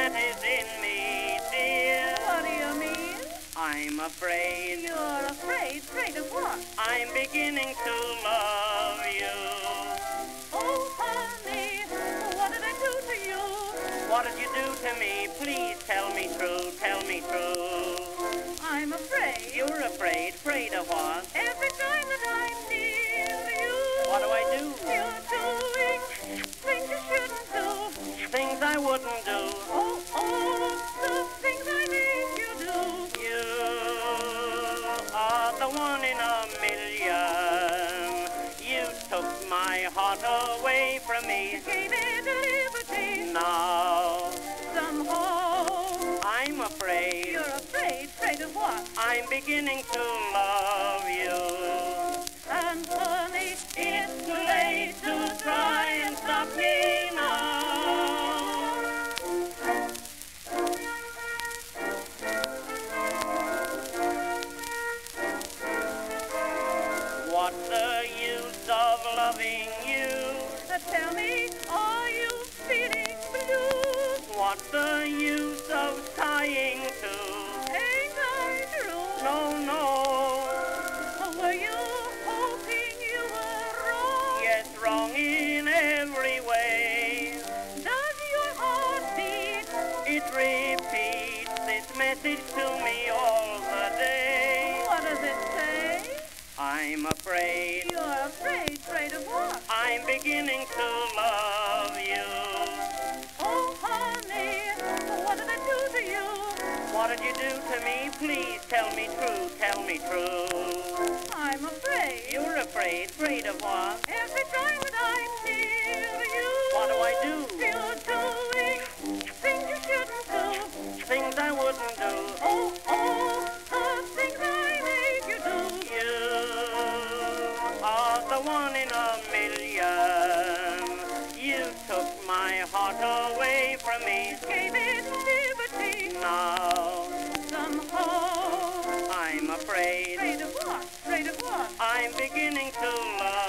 that is in me, dear. What do you mean? I'm afraid You're afraid. Afraid of what? I'm beginning to love you. Oh, honey, what did I do to you? What did you do to me? Please tell me true, tell me true. I'm afraid. You're afraid, afraid of what? Took my heart away from me. Gave it liberty. Now Somehow I'm afraid you're afraid. Afraid of what? I'm beginning to love you. loving you. Tell me, are you feeling blue? What's the use of sighing to? Ain't I true? No, no. Were you hoping you were wrong? Yes, wrong in every way. Does your heart beat? It repeats this message to me all the day. What does it say? I'm afraid. You're afraid of what? I'm beginning to love you. Oh, honey, what did I do to you? What did you do to me? Please tell me true, tell me true. twinkle